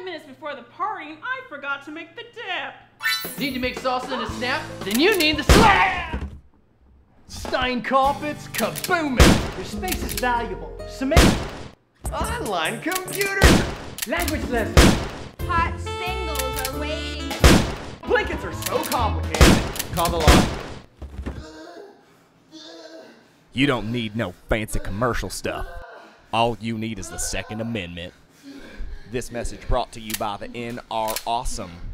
five minutes before the party and I forgot to make the dip. Need to make salsa in a snap? Then you need the slap! Stain carpets, kabooming! Your space is valuable. Cement. Online computers! Language lessons. Hot singles are waiting. Blankets are so complicated. Call the law. You don't need no fancy commercial stuff. All you need is the Second Amendment. This message brought to you by the NRA Awesome.